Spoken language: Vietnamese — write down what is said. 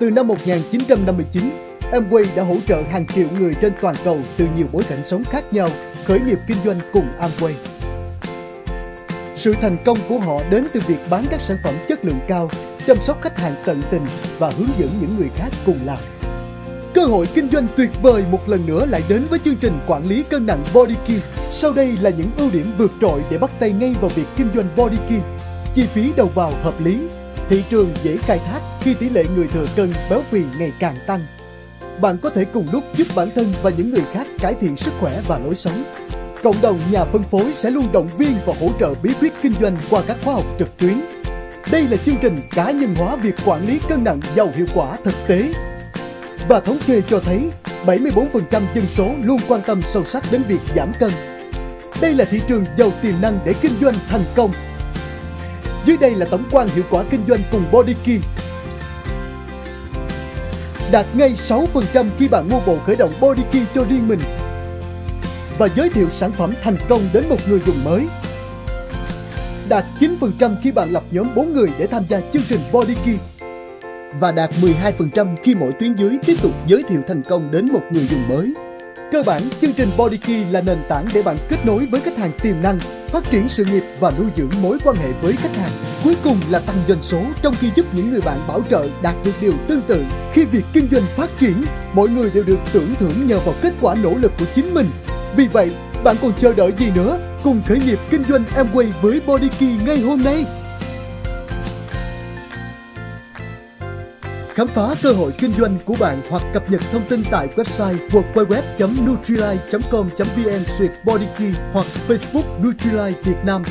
Từ năm 1959, Amway đã hỗ trợ hàng triệu người trên toàn cầu từ nhiều bối cảnh sống khác nhau khởi nghiệp kinh doanh cùng Amway. Sự thành công của họ đến từ việc bán các sản phẩm chất lượng cao, chăm sóc khách hàng tận tình và hướng dẫn những người khác cùng làm. Cơ hội kinh doanh tuyệt vời một lần nữa lại đến với chương trình quản lý cân nặng Body Key. Sau đây là những ưu điểm vượt trội để bắt tay ngay vào việc kinh doanh Body Key. Chi phí đầu vào hợp lý, thị trường dễ khai thác khi tỷ lệ người thừa cân béo phì ngày càng tăng. Bạn có thể cùng lúc giúp bản thân và những người khác cải thiện sức khỏe và lối sống. Cộng đồng nhà phân phối sẽ luôn động viên và hỗ trợ bí quyết kinh doanh qua các khóa học trực tuyến. Đây là chương trình cá nhân hóa việc quản lý cân nặng giàu hiệu quả thực tế. Và thống kê cho thấy 74% dân số luôn quan tâm sâu sắc đến việc giảm cân. Đây là thị trường giàu tiềm năng để kinh doanh thành công. Dưới đây là tổng quan hiệu quả kinh doanh cùng Bodykey Đạt ngay 6% khi bạn mua bộ khởi động Bodykey cho riêng mình và giới thiệu sản phẩm thành công đến một người dùng mới. Đạt 9% khi bạn lập nhóm 4 người để tham gia chương trình Bodykey và đạt 12% khi mỗi tuyến dưới tiếp tục giới thiệu thành công đến một người dùng mới. Cơ bản, chương trình Bodykey là nền tảng để bạn kết nối với khách hàng tiềm năng, phát triển sự nghiệp và nuôi dưỡng mối quan hệ với khách hàng. Cuối cùng là tăng doanh số trong khi giúp những người bạn bảo trợ đạt được điều tương tự. Khi việc kinh doanh phát triển, mọi người đều được tưởng thưởng nhờ vào kết quả nỗ lực của chính mình. Vì vậy, bạn còn chờ đợi gì nữa? Cùng khởi nghiệp kinh doanh Amway với Bodykey ngay hôm nay! Khám phá cơ hội kinh doanh của bạn hoặc cập nhật thông tin tại website www.nutrilite.com.vn bodykey hoặc Facebook Nutrilite Việt Nam.